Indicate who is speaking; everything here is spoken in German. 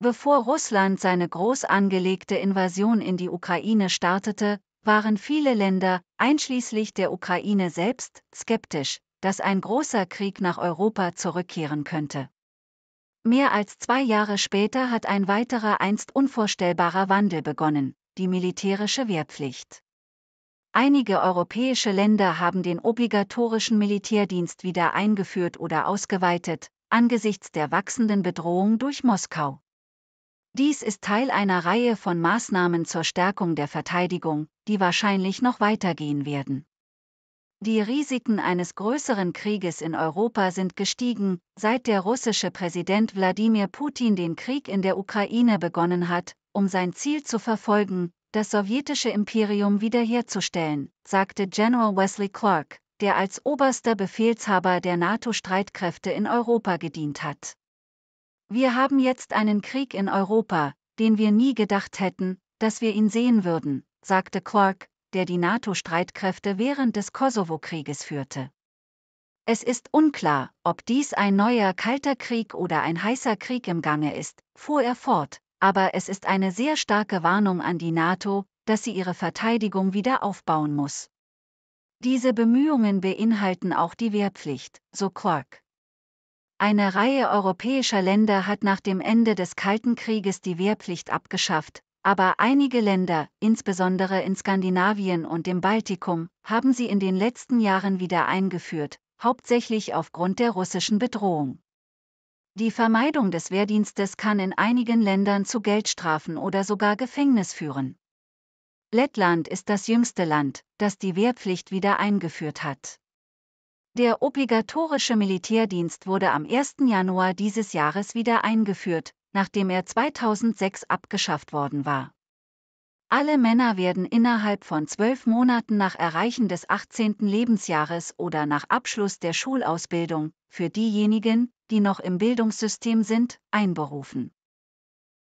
Speaker 1: Bevor Russland seine groß angelegte Invasion in die Ukraine startete, waren viele Länder, einschließlich der Ukraine selbst, skeptisch, dass ein großer Krieg nach Europa zurückkehren könnte. Mehr als zwei Jahre später hat ein weiterer einst unvorstellbarer Wandel begonnen, die militärische Wehrpflicht. Einige europäische Länder haben den obligatorischen Militärdienst wieder eingeführt oder ausgeweitet, angesichts der wachsenden Bedrohung durch Moskau. Dies ist Teil einer Reihe von Maßnahmen zur Stärkung der Verteidigung, die wahrscheinlich noch weitergehen werden. Die Risiken eines größeren Krieges in Europa sind gestiegen, seit der russische Präsident Wladimir Putin den Krieg in der Ukraine begonnen hat, um sein Ziel zu verfolgen, das sowjetische Imperium wiederherzustellen, sagte General Wesley Clark, der als oberster Befehlshaber der NATO-Streitkräfte in Europa gedient hat. Wir haben jetzt einen Krieg in Europa, den wir nie gedacht hätten, dass wir ihn sehen würden, sagte Clark, der die NATO-Streitkräfte während des Kosovo-Krieges führte. Es ist unklar, ob dies ein neuer kalter Krieg oder ein heißer Krieg im Gange ist, fuhr er fort, aber es ist eine sehr starke Warnung an die NATO, dass sie ihre Verteidigung wieder aufbauen muss. Diese Bemühungen beinhalten auch die Wehrpflicht, so Clark. Eine Reihe europäischer Länder hat nach dem Ende des Kalten Krieges die Wehrpflicht abgeschafft, aber einige Länder, insbesondere in Skandinavien und dem Baltikum, haben sie in den letzten Jahren wieder eingeführt, hauptsächlich aufgrund der russischen Bedrohung. Die Vermeidung des Wehrdienstes kann in einigen Ländern zu Geldstrafen oder sogar Gefängnis führen. Lettland ist das jüngste Land, das die Wehrpflicht wieder eingeführt hat. Der obligatorische Militärdienst wurde am 1. Januar dieses Jahres wieder eingeführt, nachdem er 2006 abgeschafft worden war. Alle Männer werden innerhalb von zwölf Monaten nach Erreichen des 18. Lebensjahres oder nach Abschluss der Schulausbildung, für diejenigen, die noch im Bildungssystem sind, einberufen.